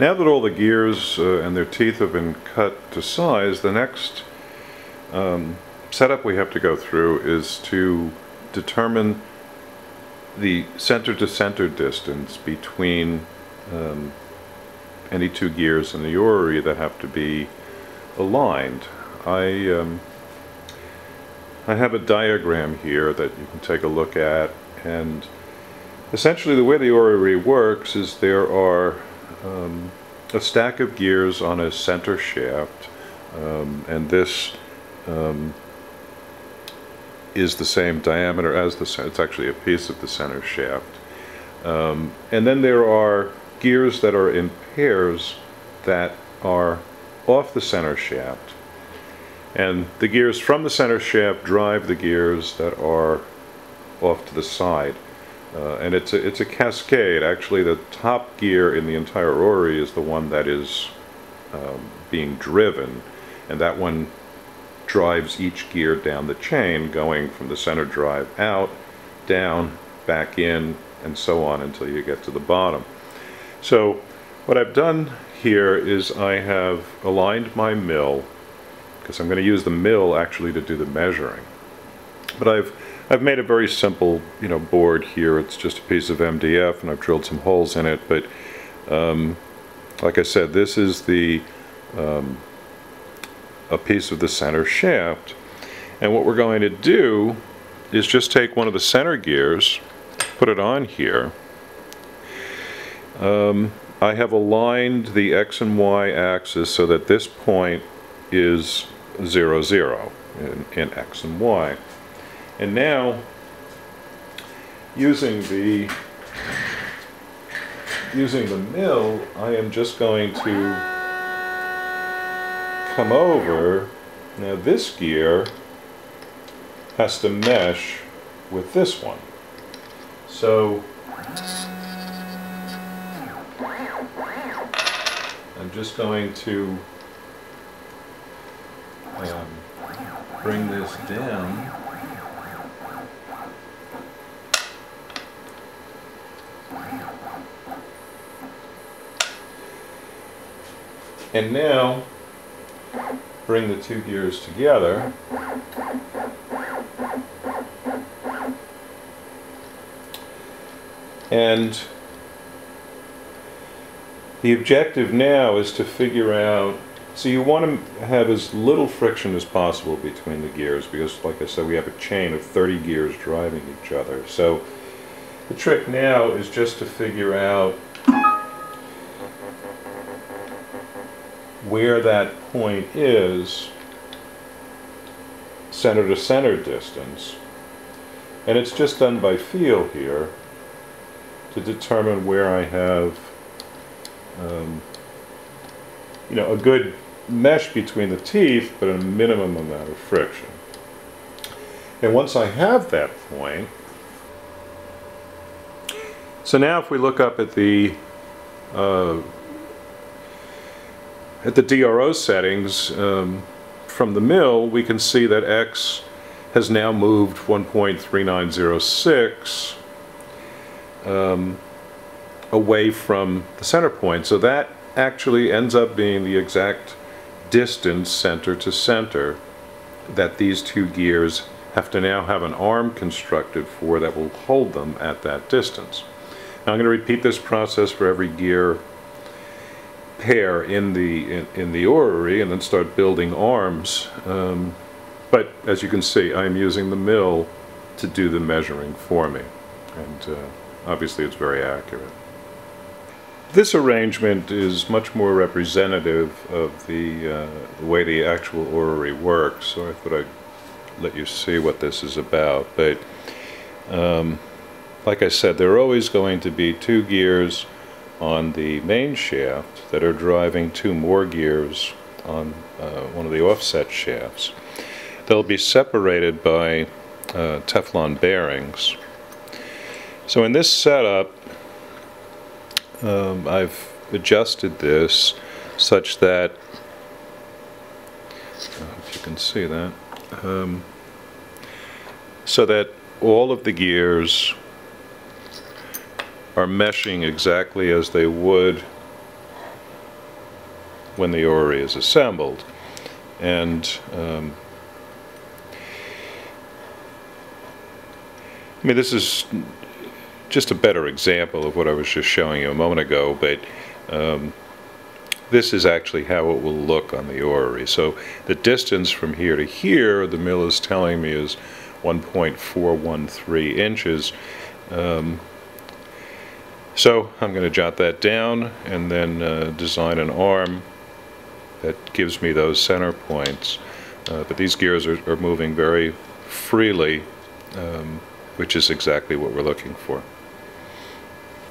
Now that all the gears uh, and their teeth have been cut to size, the next um, setup we have to go through is to determine the center to center distance between um, any two gears in the orrery that have to be aligned. I, um, I have a diagram here that you can take a look at and essentially the way the orrery works is there are um, a stack of gears on a center shaft um, and this um, is the same diameter as the center. It's actually a piece of the center shaft. Um, and then there are gears that are in pairs that are off the center shaft. And the gears from the center shaft drive the gears that are off to the side. Uh, and it's a, it's a cascade. Actually, the top gear in the entire orrery is the one that is um, being driven. And that one drives each gear down the chain, going from the center drive out, down, back in, and so on until you get to the bottom. So what I've done here is I have aligned my mill, because I'm going to use the mill actually to do the measuring. But I've I've made a very simple, you know, board here. It's just a piece of MDF, and I've drilled some holes in it. But um, like I said, this is the um, a piece of the center shaft. And what we're going to do is just take one of the center gears, put it on here. Um, I have aligned the X and Y axis so that this point is 0, 0 in, in X and Y. And now, using the using the mill, I am just going to come over, now this gear has to mesh with this one. So I'm just going to um, bring this down. And now bring the two gears together. And the objective now is to figure out, so you want to have as little friction as possible between the gears because like I said we have a chain of 30 gears driving each other. So the trick now is just to figure out where that point is center to center distance and it's just done by feel here to determine where I have um, you know a good mesh between the teeth but a minimum amount of friction. And once I have that point so now if we look up at the uh, at the DRO settings um, from the mill, we can see that X has now moved 1.3906 um, away from the center point. So that actually ends up being the exact distance center to center that these two gears have to now have an arm constructed for that will hold them at that distance. Now I'm going to repeat this process for every gear pair in the in, in, the orrery and then start building arms. Um, but as you can see, I'm using the mill to do the measuring for me, and uh, obviously it's very accurate. This arrangement is much more representative of the, uh, the way the actual orrery works, so I thought I'd let you see what this is about. But um, like I said, there are always going to be two gears on the main shaft that are driving two more gears on uh, one of the offset shafts. They'll be separated by uh, Teflon bearings. So in this setup, um, I've adjusted this such that, if you can see that, um, so that all of the gears are meshing exactly as they would when the orrery is assembled. And um, I mean, this is just a better example of what I was just showing you a moment ago, but um, this is actually how it will look on the orrery. So the distance from here to here, the mill is telling me is 1.413 inches. Um, so I'm going to jot that down and then uh, design an arm that gives me those center points. Uh, but these gears are, are moving very freely, um, which is exactly what we're looking for.